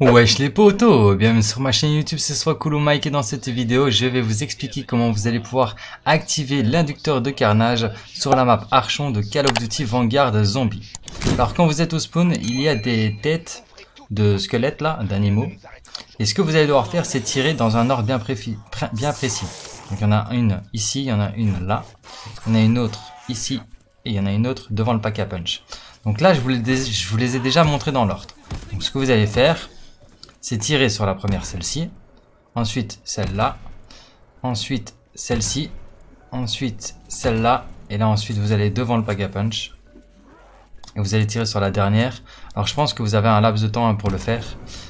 Wesh les potos, bienvenue sur ma chaîne YouTube, c'est soit Cool Mike et dans cette vidéo je vais vous expliquer comment vous allez pouvoir activer l'inducteur de carnage sur la map Archon de Call of Duty Vanguard Zombie. Alors quand vous êtes au spawn, il y a des têtes de squelettes là, d'animaux. Et ce que vous allez devoir faire c'est tirer dans un ordre bien, bien précis. Donc il y en a une ici, il y en a une là, il y en a une autre ici et il y en a une autre devant le pack à punch. Donc là je vous les, je vous les ai déjà montrés dans l'ordre. Donc ce que vous allez faire, c'est tirer sur la première, celle-ci. Ensuite, celle-là. Ensuite, celle-ci. Ensuite, celle-là. Et là, ensuite, vous allez devant le pack punch. Et vous allez tirer sur la dernière. Alors, je pense que vous avez un laps de temps hein, pour le faire.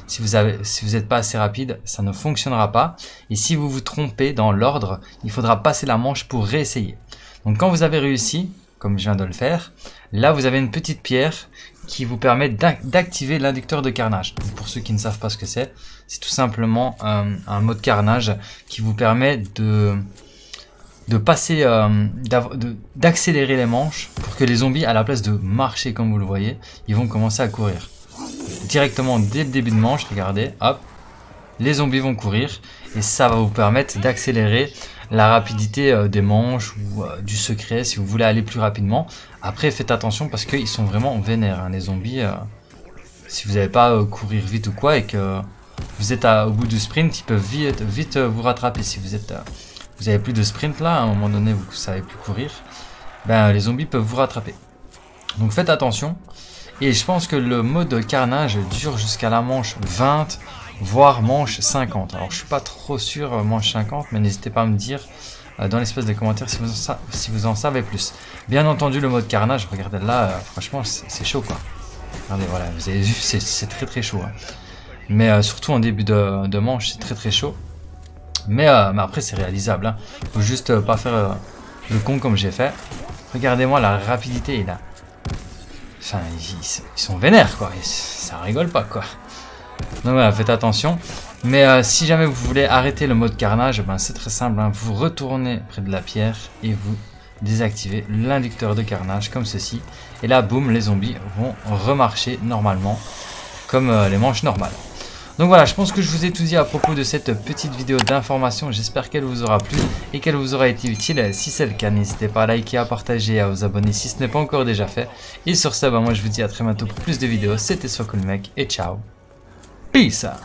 Si vous avez, si vous n'êtes pas assez rapide, ça ne fonctionnera pas. Et si vous vous trompez dans l'ordre, il faudra passer la manche pour réessayer. Donc, quand vous avez réussi, comme je viens de le faire, là, vous avez une petite pierre qui vous permet d'activer l'inducteur de carnage. Pour ceux qui ne savent pas ce que c'est, c'est tout simplement euh, un mode carnage qui vous permet de passer, euh, d'accélérer les manches pour que les zombies, à la place de marcher comme vous le voyez, ils vont commencer à courir. Directement dès le début de manche, regardez, hop, les zombies vont courir et ça va vous permettre d'accélérer la rapidité euh, des manches ou euh, du secret si vous voulez aller plus rapidement. Après faites attention parce qu'ils sont vraiment vénères hein, les zombies. Euh, si vous n'avez pas courir vite ou quoi et que vous êtes au bout du sprint, ils peuvent vite, vous rattraper. Si vous êtes plus de sprint là, à un moment donné vous ne savez plus courir, ben les zombies peuvent vous rattraper. Donc faites attention. Et je pense que le mode carnage dure jusqu'à la manche 20 voire manche 50. Alors je suis pas trop sûr euh, manche 50, mais n'hésitez pas à me dire euh, dans l'espace des commentaires si vous, en, savez plus. Bien entendu le mode carnage, regardez là, euh, franchement c'est chaud quoi. Regardez voilà, vous avez vu, c'est très très chaud. Hein. Mais surtout en début de, manche, c'est très très chaud. Mais, après c'est réalisable. Hein. Faut juste pas faire le con comme j'ai fait. Regardez-moi la rapidité là. Enfin, ils, ils, sont vénères quoi. Ça rigole pas quoi. Donc voilà, faites attention. Mais euh, si jamais vous voulez arrêter le mode carnage, ben c'est très simple. Hein. Vous retournez près de la pierre et vous désactivez l'inducteur de carnage comme ceci. Et là, boum, les zombies vont remarcher normalement comme euh, les manches normales. Donc voilà, je pense que je vous ai tout dit à propos de cette petite vidéo d'information. J'espère qu'elle vous aura plu et qu'elle vous aura été utile. Si c'est le cas, n'hésitez pas à liker, à partager et à vous abonner si ce n'est pas encore déjà fait. Et sur ça, ben, moi je vous dis à très bientôt pour plus de vidéos. C'était Sokol Mec et ciao 闭塞